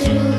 through